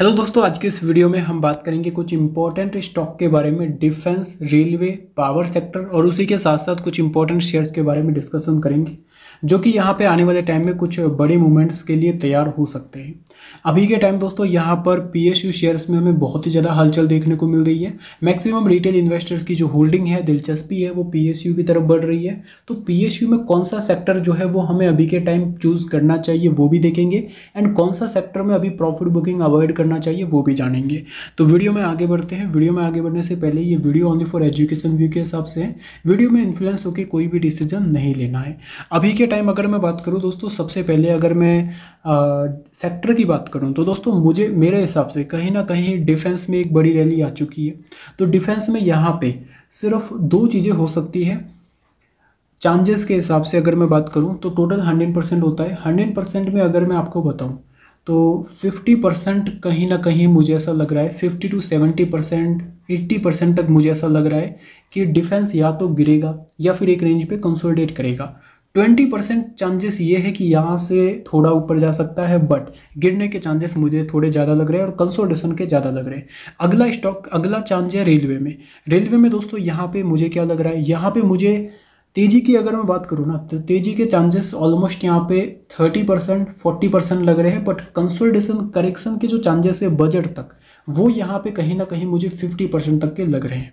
Hello दोस्तों, आज के इस वीडियो में हम बात करेंगे कुछ इंपॉर्टेंट स्टॉक के बारे में डिफेंस रेलवे पावर सेक्टर और उसी के साथ साथ कुछ इंपॉर्टेंट शेयर्स के बारे में डिस्कशन करेंगे, जो कि यहाँ पे आने वाले टाइम में कुछ बड़े मूवमेंट्स के लिए तैयार हो सकते हैं। अभी के टाइम दोस्तों, यहाँ पर पी एस यू शेयर्स में हमें बहुत ही ज़्यादा हलचल देखने को मिल रही है। मैक्सिमम रिटेल इन्वेस्टर्स की जो होल्डिंग है, दिलचस्पी है, वो पी एस यू की तरफ़ बढ़ रही है। तो पी एस यू में कौन सा सेक्टर जो है, वो हमें अभी के टाइम चूज़ करना चाहिए, वो भी देखेंगे। एंड कौन सा सेक्टर में अभी प्रॉफिट बुकिंग अवॉइड करना चाहिए, वो भी जानेंगे। तो वीडियो में आगे बढ़ते हैं। वीडियो में आगे बढ़ने से पहले ये video only for education view के हिसाब से है। वीडियो में इन्फ्लुएंस होकर कोई भी डिसीज़न नहीं लेना है। अभी के टाइम अगर मैं बात करूँ दोस्तों, सबसे पहले अगर मैं सेक्टर की बात करूँ। तो दोस्तों, मुझे, मेरे हिसाब से कहीं ना कहीं डिफेंस में एक बड़ी रैली आ चुकी है। तो डिफेंस में यहाँ पे सिर्फ़ दो चीज़ें हो सकती है। चांजेस के हिसाब से अगर मैं बात करूँ तो टोटल हंड्रेड परसेंट होता है। हंड्रेड परसेंट में अगर मैं आपको बताऊँ तो फिफ्टी परसेंट कहीं ना कहीं मुझे ऐसा लग रहा है fifty to seventy percent eighty percent तक मुझे ऐसा लग रहा है कि डिफेंस या तो गिरेगा या फिर एक रेंज पे कंसोलिडेट करेगा। ट्वेंटी परसेंट चांसेस ये है कि यहाँ से थोड़ा ऊपर जा सकता है बट गिरने के चांसेस मुझे थोड़े ज़्यादा लग रहे हैं और कंसोल्टेशन के ज़्यादा लग रहे हैं। अगला स्टॉक अगला चांस है रेलवे में। रेलवे में दोस्तों यहाँ पे मुझे क्या लग रहा है? यहाँ पे मुझे तेज़ी की अगर मैं बात करूँ ना तो तेज़ी के चांसेस ऑलमोस्ट यहाँ पे थर्टी परसेंट फोर्टी परसेंट लग रहे हैं बट कंसोल्टेशन करेक्शन के जो चांसेस है बजट तक वो यहाँ पे कहीं ना कहीं मुझे 50 परसेंट तक के लग रहे हैं।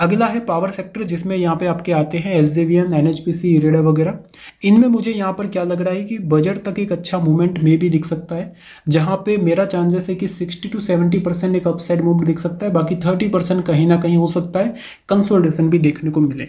अगला है पावर सेक्टर जिसमें यहाँ पे आपके आते हैं S J V N N H P C वगैरह। इनमें मुझे यहाँ पर क्या लग रहा है कि बजट तक एक अच्छा मूवमेंट में भी दिख सकता है, जहाँ पे मेरा चांसेस है कि 60 टू 70 परसेंट एक अपसाइड मूव दिख सकता है, बाकी 30 परसेंट कहीं ना कहीं हो सकता है कंसोल्टेशन भी देखने को मिले।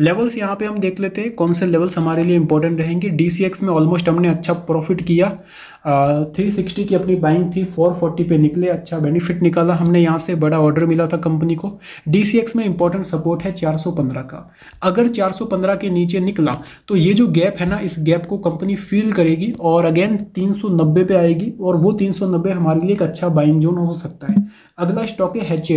लेवल्स यहाँ पे हम देख लेते हैं, कौन से लेवल्स हमारे लिए इंपॉर्टेंट रहेंगे। डी में ऑलमोस्ट हमने अच्छा प्रॉफिट किया। थ्री सिक्सटी की अपनी बाइंग थी फोर फोर्टी पे निकले अच्छा बेनिफिट निकाला। हमने यहाँ से बड़ा ऑर्डर मिला था कंपनी को। डी सी एक्स में इंपॉर्टेंट सपोर्ट है 415 का। अगर 415 के नीचे निकला तो ये जो गैप है ना, इस गैप को कंपनी फील करेगी और अगेन 390 पे आएगी और वो 390 हमारे लिए एक अच्छा बाइंग जोन हो सकता है। अगला स्टॉक है एच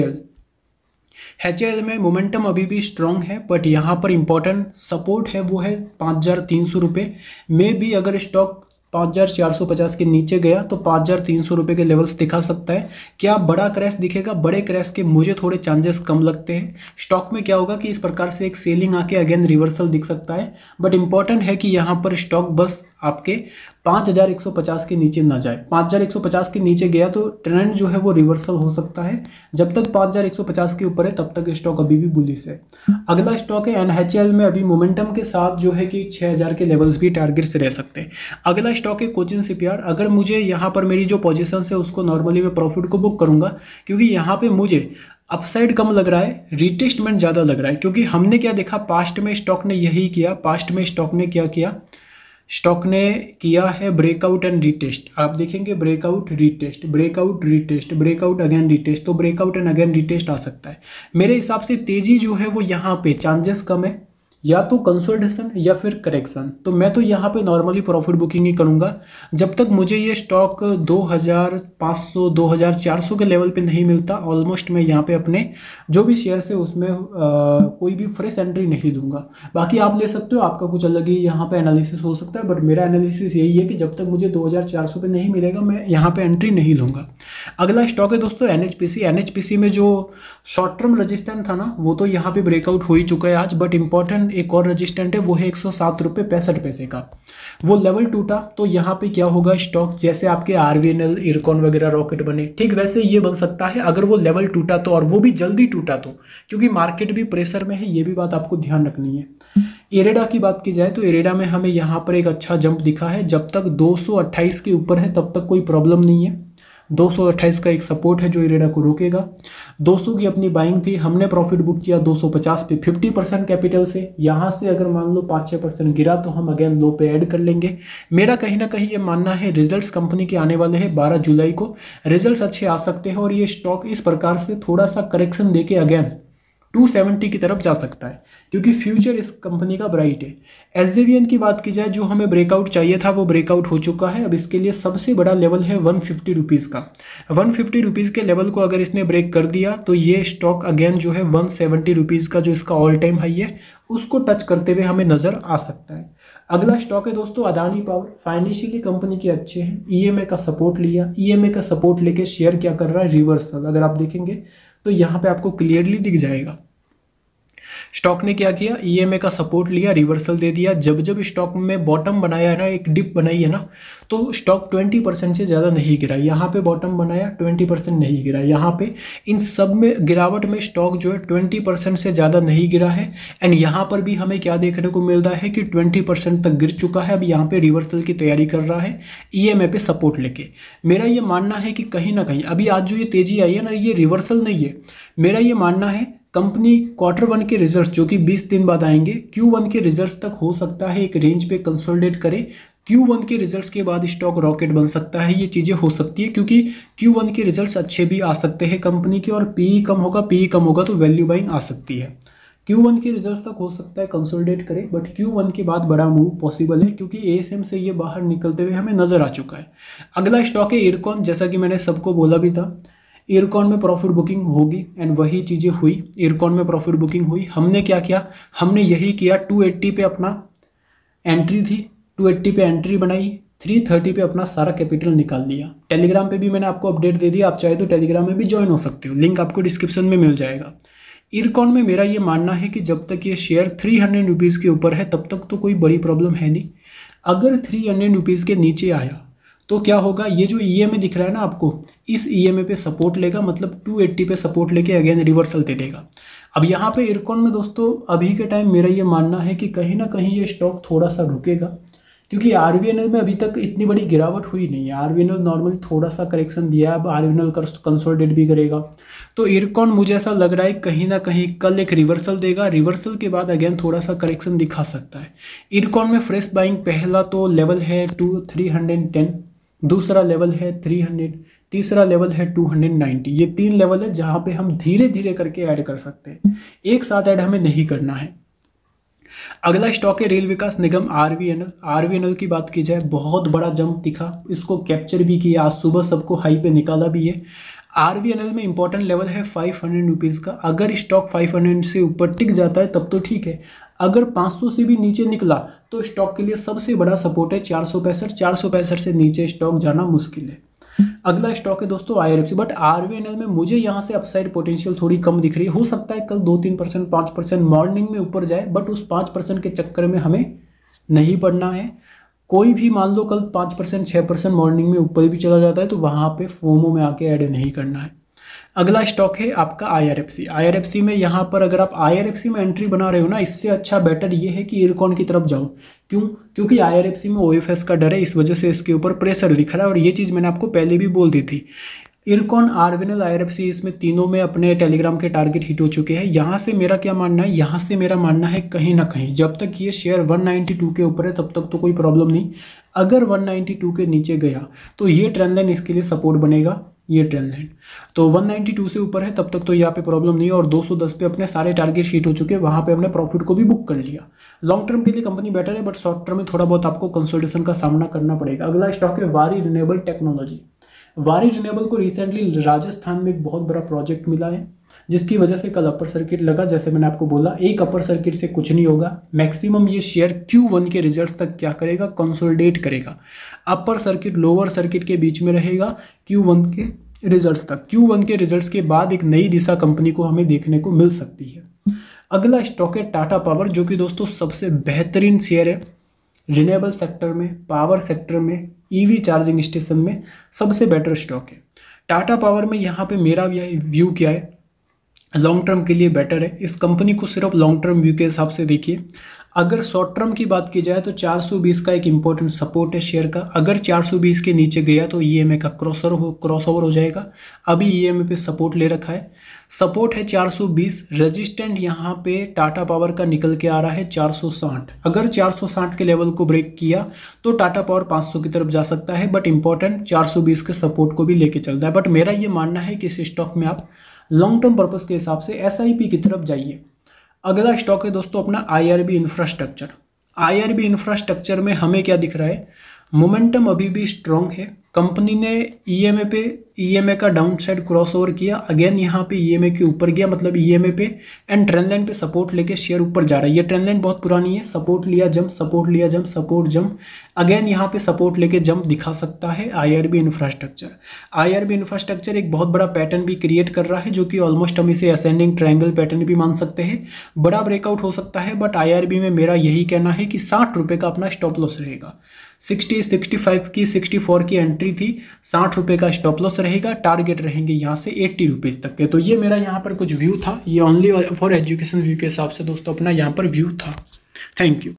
एच में मोमेंटम अभी भी स्ट्रांग है बट यहाँ पर इंपॉर्टेंट सपोर्ट है, वो है पाँच हज़ार तीन सौ रुपये। में भी अगर स्टॉक पाँच हज़ार चार सौ पचास के नीचे गया तो पाँच हज़ार तीन सौ रुपये के लेवल्स दिखा सकता है। क्या बड़ा क्रैश दिखेगा? बड़े क्रैश के मुझे थोड़े चांसेस कम लगते हैं। स्टॉक में क्या होगा कि इस प्रकार से एक सेलिंग आके अगेन रिवर्सल दिख सकता है। बट इंपॉर्टेंट है कि यहाँ पर स्टॉक बस आपके पाँच हज़ार एक सौ पचास के नीचे ना जाए। पाँच हज़ार एक सौ पचास के नीचे गया तो ट्रेंड जो है वो रिवर्सल हो सकता है। जब तक पाँच हज़ार एक सौ पचास के ऊपर है, तब तक स्टॉक अभी भी बुलिस है। अगला स्टॉक है एनएचएल में अभी मोमेंटम के साथ जो है कि छः हज़ार के लेवल्स भी टारगेट से रह सकते हैं। अगला स्टॉक है कोचिन सिपियार्ड अगर मुझे यहाँ पर मेरी जो पोजिशन है, उसको नॉर्मली मैं प्रॉफिट को बुक करूँगा, क्योंकि यहाँ पर मुझे अपसाइड कम लग रहा है रिटेस्टमेंट ज़्यादा लग रहा है, क्योंकि हमने क्या देखा पास्ट में स्टॉक ने यही किया पास्ट में स्टॉक ने क्या किया? स्टॉक ने किया है ब्रेकआउट एंड रीटेस्ट। आप देखेंगे breakout, retest breakout retest, breakout again retest तो ब्रेकआउट एंड अगेन रीटेस्ट आ सकता है। मेरे हिसाब से तेज़ी जो है वो यहाँ पे, चांसेस कम है। या तो कंसोलिडेशन या फिर करेक्शन तो मैं तो यहाँ पे नॉर्मली प्रॉफिट बुकिंग ही करूँगा। जब तक मुझे ये स्टॉक 2500 2400 के लेवल पे नहीं मिलता ऑलमोस्ट मैं यहाँ पे अपने जो भी शेयर्स है उसमें आ, कोई भी फ्रेश एंट्री नहीं दूँगा। बाकी आप ले सकते हो आपका कुछ अलग ही यहाँ पे एनालिसिस हो सकता है बट मेरा एनालिसिस यही है कि जब तक मुझे दो हज़ार चार सौ पे नहीं मिलेगा मैं यहाँ पर एंट्री नहीं लूँगा। अगला स्टॉक है दोस्तों एन एच में जो शॉर्ट टर्म रजिस्टेंट था ना, वो तो यहाँ पे ब्रेकआउट हो ही चुका है आज बट इंपॉर्टेंट एक और रजिस्टेंट है, वो है एक सौ सात रुपये पैंसठ पैसे का। वो लेवल टूटा तो यहाँ पे क्या होगा स्टॉक जैसे आपके R V N L Ircon वगैरह रॉकेट बने, ठीक वैसे ये बन सकता है, अगर वो लेवल टूटा तो और वो भी जल्दी टूटा तो क्योंकि मार्केट भी प्रेशर में है, ये भी बात आपको ध्यान रखनी है। एरेडा की बात की जाए तो एरेडा में हमें यहाँ पर एक अच्छा जंप दिखा है, जब तक 228 के ऊपर है, तब तक कोई प्रॉब्लम नहीं है। 228 का एक सपोर्ट है जो इरेडा को रोकेगा। 200 की अपनी बाइंग थी, हमने प्रॉफिट बुक किया 250 पे 50 परसेंट कैपिटल से। यहाँ से अगर मान लो पाँच छः परसेंट गिरा तो हम अगेन लो पे ऐड कर लेंगे। मेरा कहीं ना कहीं ये मानना है रिजल्ट्स कंपनी के आने वाले हैं 12 जुलाई को। रिजल्ट्स अच्छे आ सकते हैं और ये स्टॉक इस प्रकार से थोड़ा सा करेक्शन दे के अगेन 270 की तरफ़ जा सकता है, क्योंकि फ्यूचर इस कंपनी का ब्राइट है। एसजेवीएन की बात की जाए, जो हमें ब्रेकआउट चाहिए था, वो ब्रेकआउट हो चुका है। अब इसके लिए सबसे बड़ा लेवल है वन फिफ्टी रुपीज़ का। वन फिफ्टी रुपीज़ के लेवल को अगर इसने ब्रेक कर दिया तो ये स्टॉक अगेन जो है वन सेवेंटी रुपीज़ का, जो इसका ऑल टाइम हाई है, उसको टच करते हुए हमें नज़र आ सकता है। अगला स्टॉक है दोस्तों, अदानी पावर। फाइनेंशियली कंपनी के अच्छे हैं। ईएमए का सपोर्ट लिया। ईएमए का सपोर्ट लेके शेयर क्या कर रहा है? रिवर्सल। अगर आप देखेंगे तो यहाँ पे आपको क्लियरली दिख जाएगा। स्टॉक ने क्या किया? ईएमए का सपोर्ट लिया रिवर्सल दे दिया। जब जब स्टॉक में बॉटम बनाया है ना, एक डिप बनाई है ना तो स्टॉक 20 परसेंट से ज़्यादा नहीं गिरा। यहाँ पे बॉटम बनाया 20 परसेंट नहीं गिरा। यहाँ पे इन सब में, गिरावट में स्टॉक जो है 20 परसेंट से ज़्यादा नहीं गिरा है। एंड यहाँ पर भी हमें क्या देखने को मिल रहा है कि 20 परसेंट तक गिर चुका है। अब यहाँ पे रिवर्सल की तैयारी कर रहा है ई पे सपोर्ट लेके। मेरा ये मानना है कि कहीं ना कहीं, अभी आज जो ये तेज़ी आई है ना, ये रिवर्सल नहीं है। मेरा ये मानना है कंपनी क्वार्टर वन के रिजल्ट्स, जो कि 20 दिन बाद आएँगे क्यू वन के रिजल्ट्स तक हो सकता है, एक रेंज पे कंसोलिडेट करे। क्यू वन के रिजल्ट्स के बाद स्टॉक रॉकेट बन सकता है, ये चीज़ें हो सकती है, क्योंकि क्यू वन के रिजल्ट्स अच्छे भी आ सकते हैं कंपनी के, और पी e कम होगा पी e कम होगा तो वैल्यू बाइंग आ सकती है। क्यू वन के रिज़ल्ट तक हो सकता है कंसोलिडेट करे बट क्यू वन के बाद बड़ा मूव पॉसिबल है, क्योंकि एएसएम से ये बाहर निकलते हुए हमें नज़र आ चुका है। अगला स्टॉक है इरकॉन जैसा कि मैंने सबको बोला भी था। ईरकॉन में प्रॉफिट बुकिंग होगी एंड वही चीज़ें हुई। एयरकॉन में प्रॉफिट बुकिंग हुई। हमने क्या किया? हमने यही किया 280 पे अपना एंट्री थी। 280 पे एंट्री बनाई। 330 पे अपना सारा कैपिटल निकाल दिया। टेलीग्राम पे भी मैंने आपको अपडेट दे दिया। आप चाहे तो टेलीग्राम में भी ज्वाइन हो सकते हो। लिंक आपको डिस्क्रिप्शन में मिल जाएगा। ईरकॉन में मेरा ये मानना है कि जब तक ये शेयर थ्री हंड्रेड रुपीज़ के ऊपर है, तब तक तो कोई बड़ी प्रॉब्लम है नहीं। अगर थ्री हंड्रेड रुपीज़ के नीचे आया तो क्या होगा? ये जो ई e दिख रहा है ना आपको, इस ई e पे सपोर्ट लेगा मतलब 280 पे सपोर्ट लेके अगेन रिवर्सल दे देगा। अब यहाँ पे इरकॉन में दोस्तों, अभी के टाइम मेरा ये मानना है कि कहीं ना कहीं ये स्टॉक थोड़ा सा रुकेगा। क्योंकि आरवीएनएल में अभी तक इतनी बड़ी गिरावट हुई नहीं है। आरवीएनएल नॉर्मल थोड़ा सा करेक्शन दिया है। अब आर कंसोलिडेट भी करेगा। तो इरकॉन मुझे ऐसा लग रहा है कहीं ना कहीं कल एक रिवर्सल देगा। रिवर्सल के बाद अगेन थोड़ा सा करेक्शन दिखा सकता है। इरकॉन में फ्रेश बाइंग पहला तो लेवल है two three hundred and ten दूसरा लेवल है 300 तीसरा लेवल है 290 ये तीन लेवल है जहाँ पे हम धीरे धीरे करके ऐड कर सकते हैं। एक साथ ऐड हमें नहीं करना है। अगला स्टॉक है Rail Vikas Nigam R V N L R V N L की बात की जाए, बहुत बड़ा जंप दिखा। इसको कैप्चर भी किया। आज सुबह सबको हाई पे निकाला भी है। आर वी एन एल में इंपॉर्टेंट लेवल है फाइव हंड्रेड रुपीज़ का। अगर स्टॉक फाइव हंड्रेड से ऊपर टिक जाता है, तब तो ठीक है। अगर 500 से भी नीचे निकला तो स्टॉक के लिए सबसे बड़ा सपोर्ट है चार सौ पैंसठ, चार सौ से नीचे स्टॉक जाना मुश्किल है। अगला स्टॉक है दोस्तों आई बट आरवीएनएल में मुझे यहाँ से अपसाइड पोटेंशियल थोड़ी कम दिख रही है। हो सकता है कल दो तीन परसेंट, पाँच परसेंट मॉर्निंग में ऊपर जाए बट उस पाँच परसेंट के चक्कर में हमें नहीं पड़ना है। कोई भी मान लो कल पाँच परसेंट छः परसेंट मॉर्निंग में ऊपर भी चला जाता है तो वहाँ पे फोमो में आके ऐड नहीं करना है। अगला स्टॉक है आपका आईआरएफसी आईआरएफसी में यहाँ पर अगर आप आईआरएफसी में एंट्री बना रहे हो ना, इससे अच्छा बेटर ये है कि इरकॉन की तरफ़ जाओ। क्यों? क्योंकि आईआरएफसी में ओएफएस का डर है, इस वजह से इसके ऊपर प्रेशर दिख रहा है और ये चीज़ मैंने आपको पहले भी बोल दी थी। इरकॉन आरविनल आईआरएफसी इसमें तीनों में अपने टेलीग्राम के टारगेट हिट हो चुके हैं। यहाँ से मेरा क्या मानना है? यहाँ से मेरा मानना है कहीं ना कहीं, जब तक ये शेयर 192 के ऊपर है, तब तक तो कोई प्रॉब्लम नहीं। अगर 192 के नीचे गया तो ये ट्रेंड लाइन इसके लिए सपोर्ट बनेगा। ये ट्रेंड लाइन तो 192 से ऊपर है, तब तक तो यहाँ पे प्रॉब्लम नहीं है और 210 पे अपने सारे टारगेट हिट हो चुके हैं, वहाँ पे हमने प्रॉफिट को भी बुक कर लिया। लॉन्ग टर्म के लिए कंपनी बेटर है बट शॉर्ट टर्म में थोड़ा बहुत आपको कंसल्टेशन का सामना करना पड़ेगा। अगला स्टॉक है Waaree renewable technology Waaree renewable को रिसेंटली राजस्थान में एक बहुत बड़ा प्रोजेक्ट मिला है। जिसकी वजह से कल अपर सर्किट लगा। जैसे मैंने आपको बोला, एक अपर सर्किट से कुछ नहीं होगा। मैक्सिमम ये शेयर क्यू वन के रिजल्ट्स तक क्या करेगा? कंसोलिडेट करेगा। अपर सर्किट लोअर सर्किट के बीच में रहेगा क्यू वन के रिजल्ट्स तक। क्यू वन के रिजल्ट्स के बाद एक नई दिशा कंपनी को हमें देखने को मिल सकती है। अगला स्टॉक है टाटा पावर जो कि दोस्तों सबसे बेहतरीन शेयर है। रिनेबल सेक्टर में पावर सेक्टर में ईवी चार्जिंग स्टेशन में सबसे बेटर स्टॉक है। टाटा पावर में यहाँ पे मेरा व्यू क्या है? लॉन्ग टर्म के लिए बेटर है। इस कंपनी को सिर्फ़ लॉन्ग टर्म व्यू के हिसाब से देखिए। अगर शॉर्ट टर्म की बात की जाए तो 420 का एक इंपॉर्टेंट सपोर्ट है शेयर का। अगर 420 के नीचे गया तो ईएमए का क्रॉसर हो क्रॉस ओवर हो जाएगा। अभी ई एम ए पे सपोर्ट ले रखा है। सपोर्ट है 420 रेजिस्टेंट यहाँ पे टाटा पावर का निकल के आ रहा है 460 अगर 460 के लेवल को ब्रेक किया तो टाटा पावर 500 की तरफ़ जा सकता है। बट इंपॉर्टेंट 420 के सपोर्ट को भी लेके चलता है। बट मेरा ये मानना है कि इस स्टॉक में आप लॉन्ग टर्म पर्पज़ के हिसाब से एसआईपी की तरफ़ जाइए। अगला स्टॉक है दोस्तों अपना आईआरबी इंफ्रास्ट्रक्चर आईआरबी इंफ्रास्ट्रक्चर में हमें क्या दिख रहा है? मोमेंटम अभी भी स्ट्रांग है। कंपनी ने ईएमए पे ईएमए का डाउन साइड क्रॉस ओवर किया। अगेन यहाँ पे ईएमए के ऊपर गया मतलब ईएमए पे एंड ट्रेंड लाइन पे सपोर्ट लेके शेयर ऊपर जा रहा है। ये ट्रेंड लाइन बहुत पुरानी है। सपोर्ट लिया जम सपोर्ट लिया जम सपोर्ट जम अगेन यहाँ पे सपोर्ट लेके जंप दिखा सकता है आईआरबी इंफ्रास्ट्रक्चर आईआरबी इंफ्रास्ट्रक्चर एक बहुत बड़ा पैटर्न भी क्रिएट कर रहा है, जो कि ऑलमोस्ट हम इसे असेंडिंग ट्रायंगल पैटर्न भी मान सकते हैं। बड़ा ब्रेकआउट हो सकता है बट आईआरबी में मेरा यही कहना है कि साठ का अपना स्टॉप लॉस रहेगा। सिक्सटी सिक्सटी फाइव की, सिक्सटी फोर की एंट्री थी। साठ रुपये का स्टॉप लॉस रहेगा। टारगेट रहेंगे यहाँ से एट्टी रुपीज़ तक के। तो ये मेरा यहाँ पर कुछ व्यू था। ये ओनली फॉर एजुकेशन व्यू के हिसाब से दोस्तों अपना यहाँ पर व्यू था। Thank you